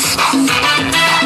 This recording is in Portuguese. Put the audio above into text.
Música